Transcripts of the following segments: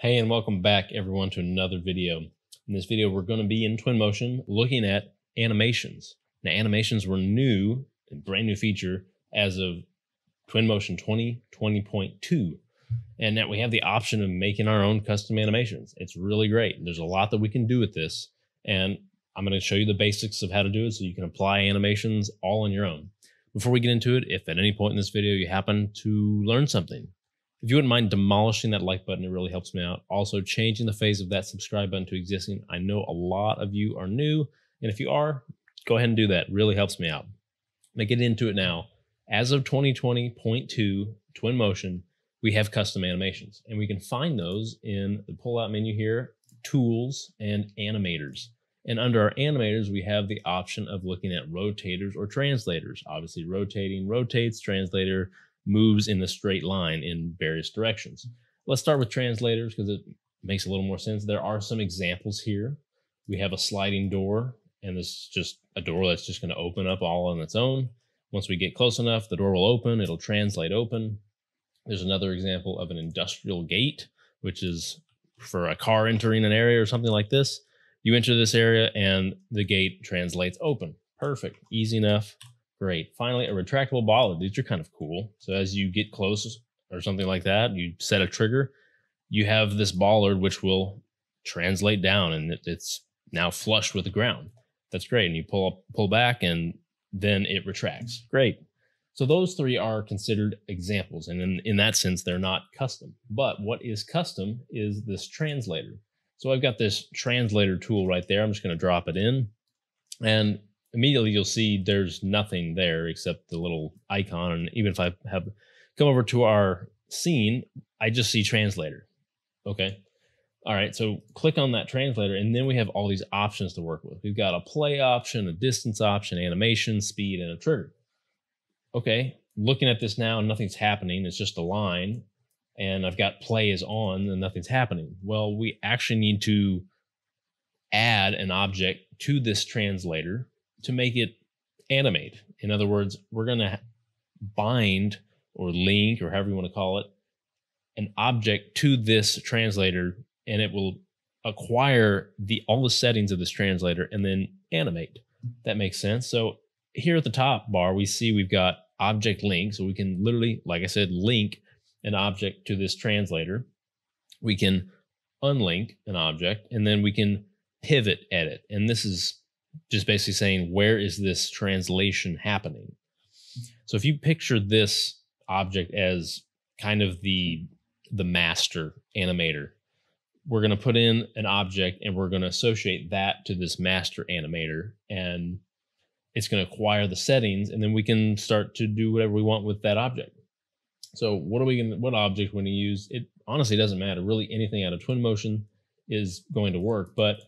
Hey, and welcome back everyone to another video. In this video, we're going to be in Twinmotion looking at animations. Now, animations were new, a brand new feature as of Twinmotion 2020.2. And that we have the option of making our own custom animations. It's really great. There's a lot that we can do with this. And I'm going to show you the basics of how to do it so you can apply animations all on your own. Before we get into it, if at any point in this video you happen to learn something, if you wouldn't mind demolishing that like button, it really helps me out. Also, changing the phase of that subscribe button to existing. I know a lot of you are new, and if you are, go ahead and do that. It really helps me out. To get into it now. As of 2020.2 Twinmotion, we have custom animations, and we can find those in the pull-out menu here, Tools, and Animators. And under our animators, we have the option of looking at rotators or translators. Obviously, rotating rotates, translator moves in a straight line in various directions. Let's start with translators because it makes a little more sense. There are some examples here. We have a sliding door, and this is just a door that's just going to open up all on its own. Once we get close enough, the door will open, it'll translate open. There's another example of an industrial gate, which is for a car entering an area or something like this. You enter this area and the gate translates open. Perfect, easy enough. Great. Finally, a retractable bollard. These are kind of cool. So as you get close or something like that, you set a trigger, you have this bollard which will translate down and it's now flush with the ground. That's great. And you pull up, pull back and then it retracts. Great. So those three are considered examples. And in, in that sense, they're not custom. But what is custom is this translator. So I've got this translator tool right there. I'm just going to drop it in. And immediately you'll see there's nothing there except the little icon. And even if I have come over to our scene, I just see translator. Okay. All right. So click on that translator, and then we have all these options to work with. We've got a play option, a distance option, animation, speed, and a trigger. Okay. Looking at this now, nothing's happening. It's just a line. And I've got play is on and nothing's happening. Well, we actually need to add an object to this translator to make it animate. In other words, we're going to bind or link or however you want to call it an object to this translator and it will acquire the all the settings of this translator and then animate. That makes sense. So here at the top bar, we see we've got object link. So we can literally, like I said, link an object to this translator. We can unlink an object and then we can pivot edit. And this is just basically saying where is this translation happening? So if you picture this object as kind of the the master animator we're going to put in an object and we're going to associate that to this master animator and it's going to acquire the settings and then we can start to do whatever we want with that object. So what are we going to what object we're going to use? It honestly doesn't matter. Really anything out of twinmotion is going to work but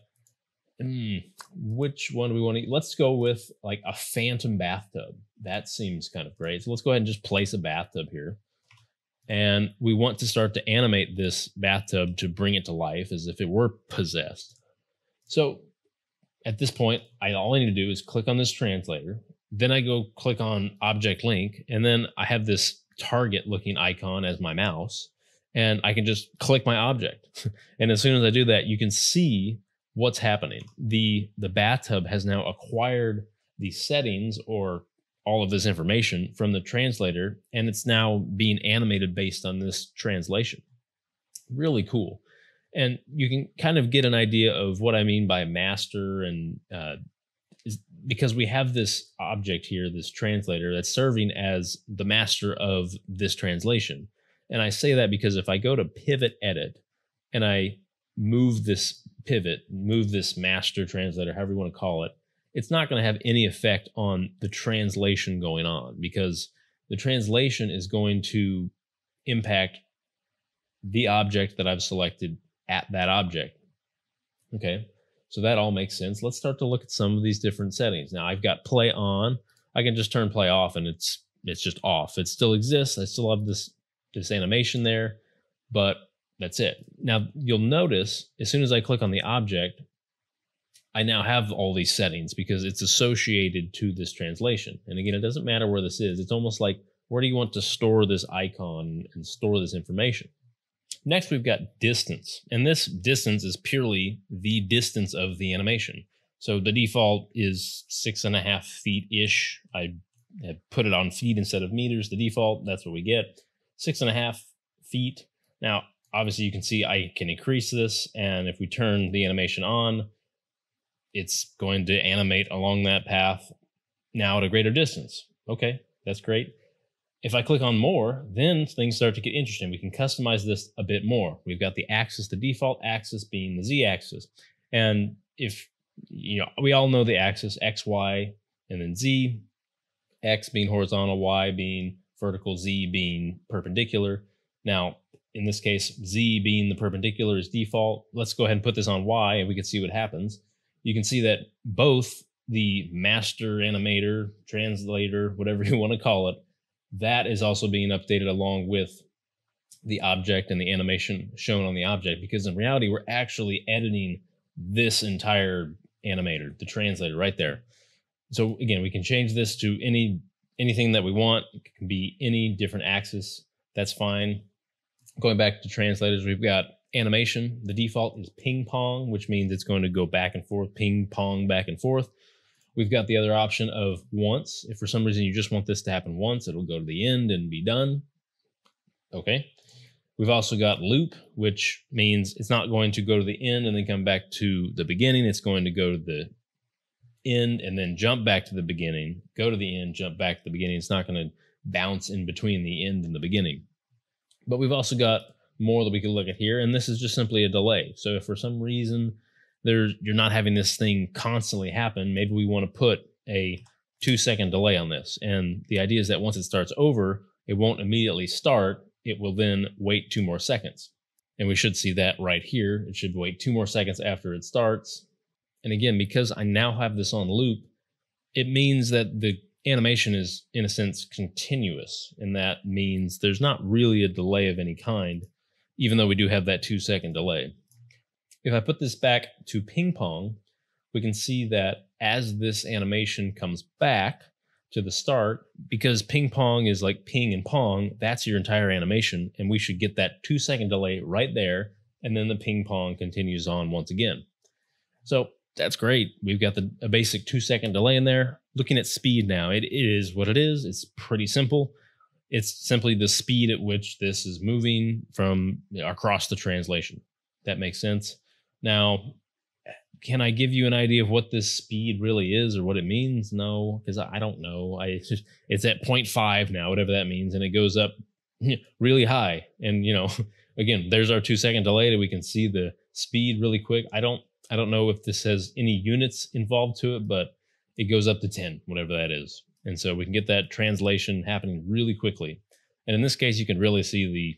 Mm, which one do we want to? Let's go with like a phantom bathtub. That seems kind of great. So let's go ahead and just place a bathtub here. And we want to start to animate this bathtub to bring it to life as if it were possessed. So at this point, I all I need to do is click on this translator. Then I go click on object link, and then I have this target looking icon as my mouse, and I can just click my object. and as soon as I do that, you can see what's happening. The the bathtub has now acquired the settings or all of this information from the translator and it's now being animated based on this translation. Really cool. And you can kind of get an idea of what I mean by master and uh, is because we have this object here, this translator that's serving as the master of this translation. And I say that because if I go to pivot edit and I move this pivot, move this master translator, however you want to call it, it's not going to have any effect on the translation going on because the translation is going to impact the object that I've selected at that object. Okay, so that all makes sense. Let's start to look at some of these different settings. Now I've got play on. I can just turn play off and it's it's just off. It still exists. I still have this this animation there, but that's it. Now you'll notice as soon as I click on the object, I now have all these settings because it's associated to this translation. And again, it doesn't matter where this is. It's almost like where do you want to store this icon and store this information? Next, we've got distance. And this distance is purely the distance of the animation. So the default is six and a half feet ish. I put it on feet instead of meters. The default, that's what we get. Six and a half feet. Now, obviously, you can see I can increase this. And if we turn the animation on, it's going to animate along that path now at a greater distance. Okay, that's great. If I click on more, then things start to get interesting. We can customize this a bit more. We've got the axis, the default axis being the z axis. And if, you know, we all know the axis x, y, and then z, x being horizontal, y being vertical, z being perpendicular. Now, in this case, z being the perpendicular is default. Let's go ahead and put this on y and we can see what happens. You can see that both the master animator, translator, whatever you want to call it, that is also being updated along with the object and the animation shown on the object because in reality we're actually editing this entire animator the translator right there so again we can change this to any anything that we want it can be any different axis that's fine going back to translators we've got animation the default is ping pong which means it's going to go back and forth ping pong back and forth We've got the other option of once. If for some reason you just want this to happen once, it'll go to the end and be done. Okay. We've also got loop, which means it's not going to go to the end and then come back to the beginning. It's going to go to the end and then jump back to the beginning, go to the end, jump back to the beginning. It's not going to bounce in between the end and the beginning. But we've also got more that we can look at here, and this is just simply a delay. So if for some reason there's you're not having this thing constantly happen. Maybe we want to put a two second delay on this. And the idea is that once it starts over, it won't immediately start. It will then wait two more seconds. And we should see that right here. It should wait two more seconds after it starts. And again, because I now have this on loop, it means that the animation is, in a sense, continuous. And that means there's not really a delay of any kind, even though we do have that two second delay. If I put this back to ping pong, we can see that as this animation comes back to the start, because ping pong is like ping and pong, that's your entire animation. And we should get that two second delay right there. And then the ping pong continues on once again. So that's great. We've got the, a basic two second delay in there. Looking at speed now, it, is what it is. It's pretty simple. It's simply the speed at which this is moving from across the translation. That makes sense. Now, can I give you an idea of what this speed really is or what it means? No, because I don't know. I it's, just, it's at 0.5 now, whatever that means, and it goes up really high. And you know, again, there's our two second delay that we can see the speed really quick. I don't I don't know if this has any units involved to it, but it goes up to 10, whatever that is. And so we can get that translation happening really quickly. And in this case, you can really see the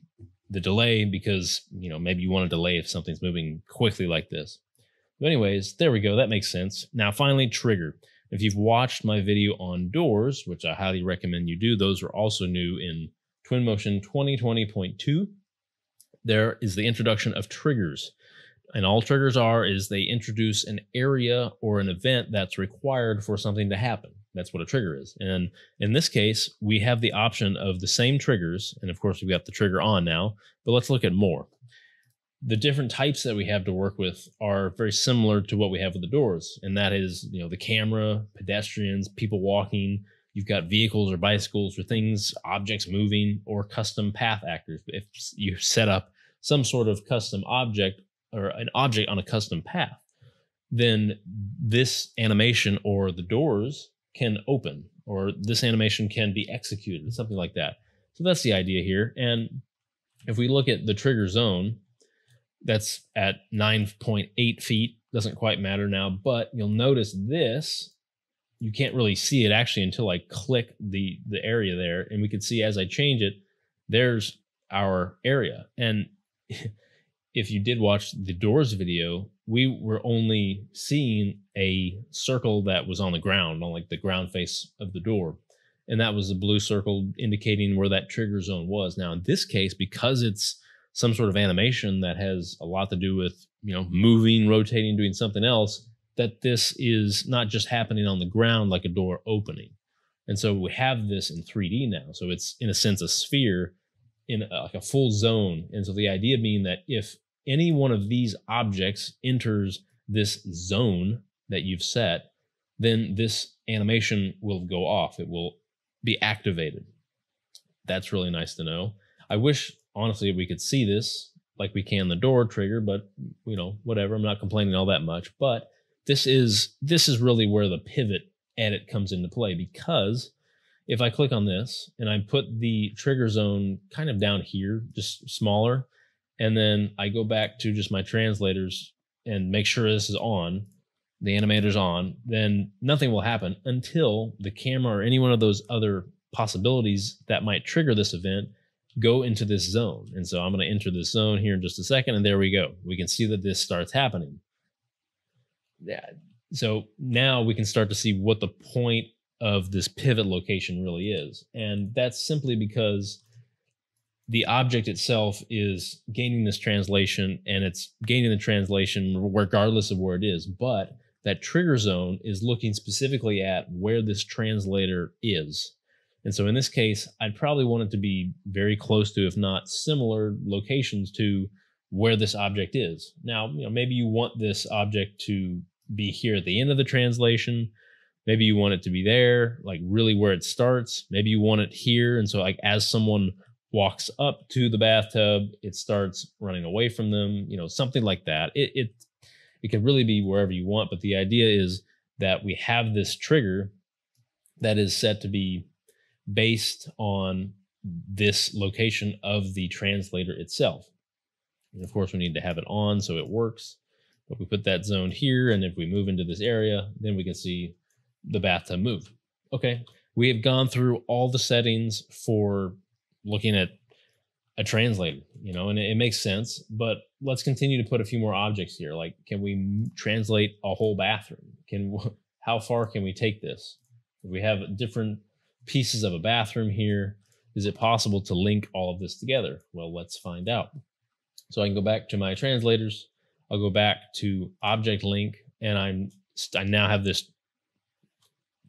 the delay because you know maybe you want to delay if something's moving quickly like this. But anyways, there we go. That makes sense. Now finally, trigger. If you've watched my video on doors, which I highly recommend you do, those are also new in Twinmotion 2020.2. There is the introduction of triggers. And all triggers are is they introduce an area or an event that's required for something to happen. That's what a trigger is. And in this case, we have the option of the same triggers. And of course, we've got the trigger on now, but let's look at more. The different types that we have to work with are very similar to what we have with the doors. And that is, you know, the camera, pedestrians, people walking. You've got vehicles or bicycles or things, objects moving, or custom path actors. If you set up some sort of custom object or an object on a custom path, then this animation or the doors can open or this animation can be executed, something like that. So that's the idea here. And if we look at the trigger zone, that's at 9.8 feet. Doesn't quite matter now, but you'll notice this. You can't really see it actually until I click the the area there, and we can see as I change it, there's our area. And if you did watch the Doors video, we were only seeing a circle that was on the ground, on like the ground face of the door. And that was the blue circle indicating where that trigger zone was. Now, in this case, because it's some sort of animation that has a lot to do with, you know, moving, rotating, doing something else, that this is not just happening on the ground like a door opening. And so we have this in 3D now. So it's in a sense a sphere in a, like a full zone. And so the idea being that if any one of these objects enters this zone that you've set, then this animation will go off. It will be activated. That's really nice to know. I wish, honestly, we could see this like we can the door trigger, but you know, whatever. I'm not complaining all that much. But this is this is really where the pivot edit comes into play because if I click on this and I put the trigger zone kind of down here, just smaller, and then I go back to just my translators and make sure this is on, the animator's on, then nothing will happen until the camera or any one of those other possibilities that might trigger this event go into this zone. And so I'm going to enter this zone here in just a second, and there we go. We can see that this starts happening. Yeah. So now we can start to see what the point of this pivot location really is. And that's simply because the object itself is gaining this translation and it's gaining the translation regardless of where it is. But that trigger zone is looking specifically at where this translator is. And so in this case, I'd probably want it to be very close to, if not similar locations to where this object is. Now, you know, maybe you want this object to be here at the end of the translation. Maybe you want it to be there, like really where it starts. Maybe you want it here. And so like as someone walks up to the bathtub, it starts running away from them, you know, something like that. It it it can really be wherever you want, but the idea is that we have this trigger that is set to be based on this location of the translator itself. And of course, we need to have it on so it works. But we put that zone here, and if we move into this area, then we can see the bathtub move. Okay, we have gone through all the settings for looking at a translator, you know, and it, it, makes sense. But let's continue to put a few more objects here. Like, can we translate a whole bathroom? Can how far can we take this? We have different pieces of a bathroom here, is it possible to link all of this together? Well, let's find out. So I can go back to my translators. I'll go back to object link, and I'm I now have this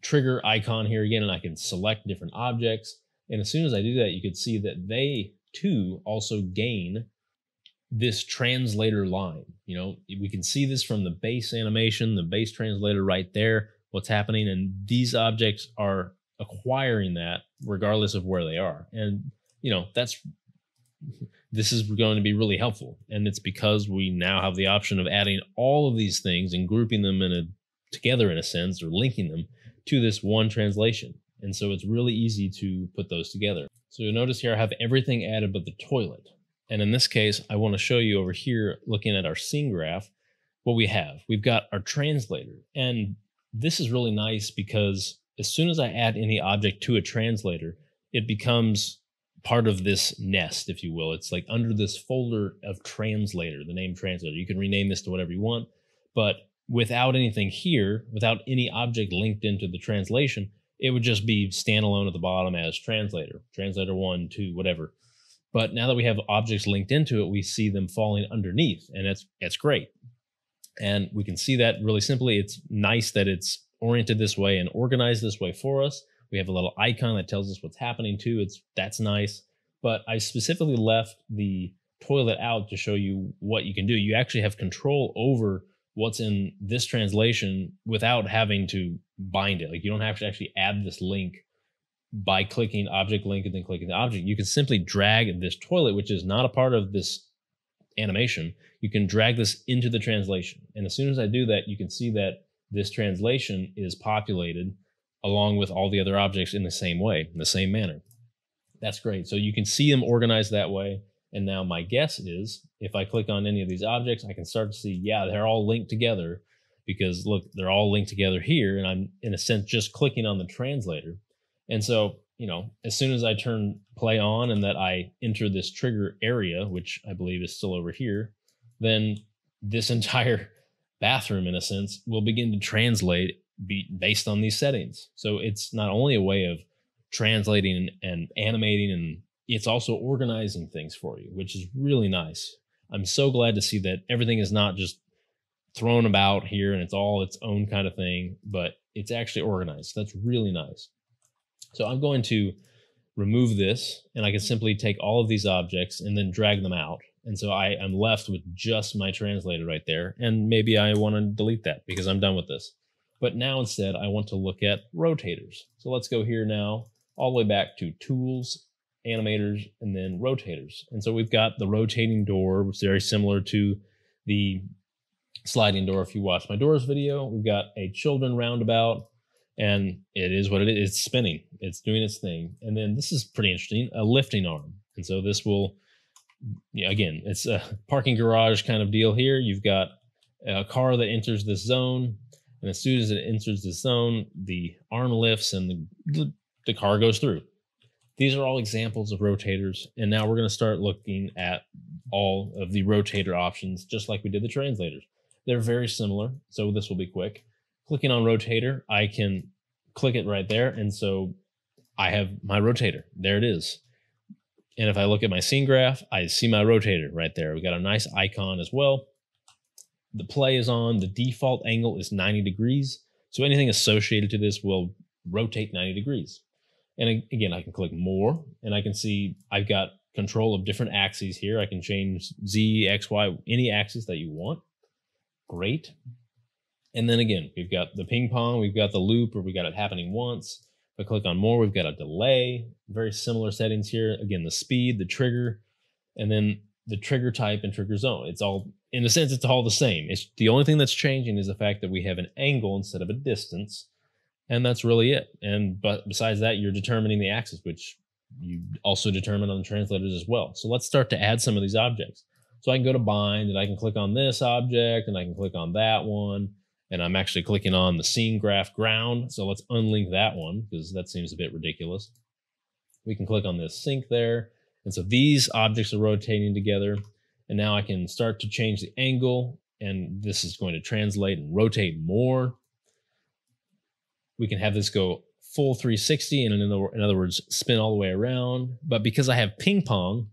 trigger icon here again, and I can select different objects. And as soon as I do that, you could see that they too also gain this translator line. You know, we can see this from the base animation, the base translator right there, what's happening. And these objects are acquiring that regardless of where they are. And, you know, that's this is going to be really helpful. And it's because we now have the option of adding all of these things and grouping them in a together in a sense or linking them to this one translation. And so it's really easy to put those together. So you'll notice here I have everything added but the toilet. And in this case, I want to show you over here, looking at our scene graph, what we have. We've got our translator. And this is really nice because as soon as I add any object to a translator, it becomes part of this nest, if you will. It's like under this folder of translator, the name translator. You can rename this to whatever you want, but without anything here, without any object linked into the translation, it would just be standalone at the bottom as translator, translator one, two, whatever. But now that we have objects linked into it, we see them falling underneath, and that's that's great. And we can see that really simply. It's nice that it's oriented this way and organized this way for us. We have a little icon that tells us what's happening too. It's that's nice. But I specifically left the toilet out to show you what you can do. You actually have control over what's in this translation without having to bind it. Like you don't have to actually add this link by clicking object link and then clicking the object. You can simply drag this toilet, which is not a part of this animation. You can drag this into the translation. And as soon as I do that, you can see that this translation is populated along with all the other objects in the same way, in the same manner. That's great. So you can see them organized that way. And now my guess is if I click on any of these objects, I can start to see, yeah, they're all linked together because look, they're all linked together here. And I'm in a sense just clicking on the translator. And so, you know, as soon as I turn play on and that I enter this trigger area, which I believe is still over here, then this entire bathroom, in a sense, will begin to translate based on these settings. So it's not only a way of translating and animating, and it's also organizing things for you, which is really nice. I'm so glad to see that everything is not just thrown about here and it's all its own kind of thing, but it's actually organized. That's really nice. So I'm going to remove this and I can simply take all of these objects and then drag them out. And so I am left with just my translator right there. And maybe I want to delete that because I'm done with this. But now instead, I want to look at rotators. So let's go here now, all the way back to tools, animators, and then rotators. And so we've got the rotating door, which is very similar to the sliding door. If you watch my doors video, we've got a children roundabout, and it is what it is. It's spinning. It's doing its thing. And then this is pretty interesting, a lifting arm. And so this will, again, it's a parking garage kind of deal here. You've got a car that enters this zone. And as soon as it enters the zone, the arm lifts and the, the, the car goes through. These are all examples of rotators. And now we're going to start looking at all of the rotator options, just like we did the translators. They're very similar. So this will be quick clicking on rotator, I can click it right there. And so I have my rotator. There it is. And if I look at my scene graph, I see my rotator right there. We got a nice icon as well. The play is on. The default angle is 90 degrees. So anything associated to this will rotate 90 degrees. And again, I can click more and I can see I've got control of different axes here. I can change Z, X, Y, any axis that you want. Great. And then again, we've got the ping pong, we've got the loop, or we got it happening once. If I click on more, we've got a delay, very similar settings here. Again, the speed, the trigger, and then the trigger type and trigger zone. It's all, in a sense, it's all the same. It's the only thing that's changing is the fact that we have an angle instead of a distance. And that's really it. And but besides that, you're determining the axis, which you also determine on the translators as well. So let's start to add some of these objects. So I can go to bind and I can click on this object and I can click on that one and I'm actually clicking on the scene graph ground. So let's unlink that one because that seems a bit ridiculous. We can click on this sink there. And so these objects are rotating together. And now I can start to change the angle and this is going to translate and rotate more. We can have this go full 360 and in other, in other words, spin all the way around. But because I have ping pong,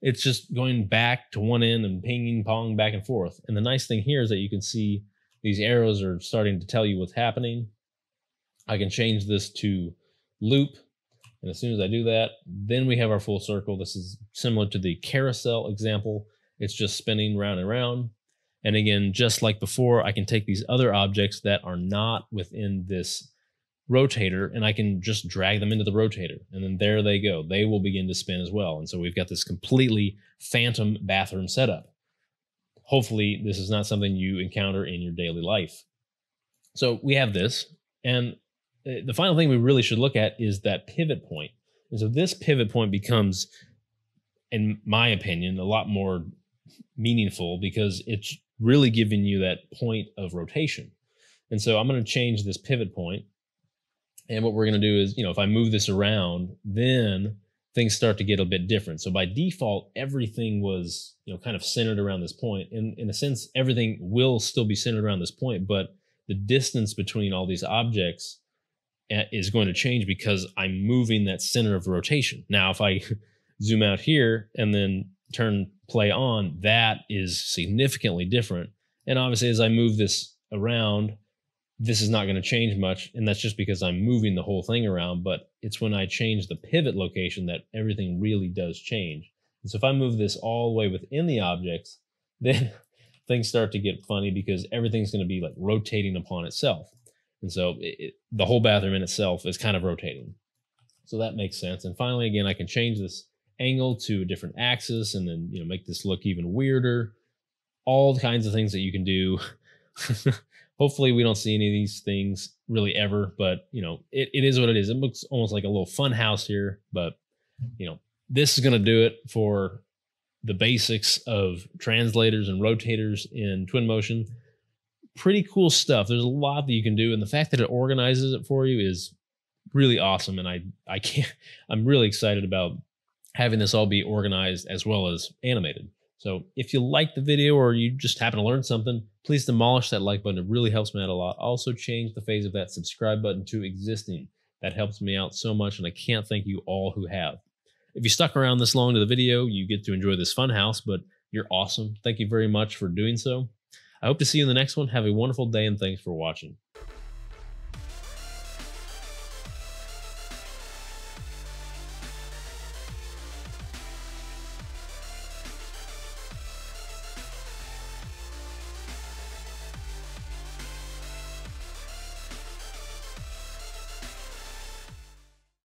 it's just going back to one end and pinging pong back and forth. And the nice thing here is that you can see these arrows are starting to tell you what's happening. I can change this to loop. And as soon as I do that, then we have our full circle. This is similar to the carousel example. It's just spinning round and round. And again, just like before, I can take these other objects that are not within this rotator and I can just drag them into the rotator. And then there they go. They will begin to spin as well. And so we've got this completely phantom bathroom setup hopefully this is not something you encounter in your daily life. So we have this. And uh, the final thing we really should look at is that pivot point. And so this pivot point becomes, in my opinion, a lot more meaningful because it's really giving you that point of rotation. And so I'm going to change this pivot point. And what we're going to do is, you know, if I move this around, then things start to get a bit different. So by default, everything was, you know, kind of centered around this point. And in a sense, everything will still be centered around this point, but the distance between all these objects eh, is going to change because I'm moving that center of rotation. Now, if I zoom out here and then turn play on, that is significantly different. And obviously, as I move this around, this is not going to change much. And that's just because I'm moving the whole thing around. But it's when I change the pivot location that everything really does change. And so if I move this all the way within the objects, then things start to get funny because everything's going to be like rotating upon itself. And so it, it, the whole bathroom in itself is kind of rotating. So that makes sense. And finally, again, I can change this angle to a different axis and then, you know, make this look even weirder. All kinds of things that you can do. Hopefully we don't see any of these things really ever but you know it, it is what it is. It looks almost like a little fun house here but you know this is going to do it for the basics of translators and rotators in Twinmotion. Pretty cool stuff. There's a lot that you can do and the fact that it organizes it for you is really awesome and i i can't i'm really excited about having this all be organized as well as animated so if you like the video or you just happen to learn something, please demolish that like button. It really helps me out a lot. Also change the phase of that subscribe button to existing. That helps me out so much, and I can't thank you all who have. If you stuck around this long to the video, you get to enjoy this fun house, but you're awesome. Thank you very much for doing so. I hope to see you in the next one. Have a wonderful day, and thanks for watching.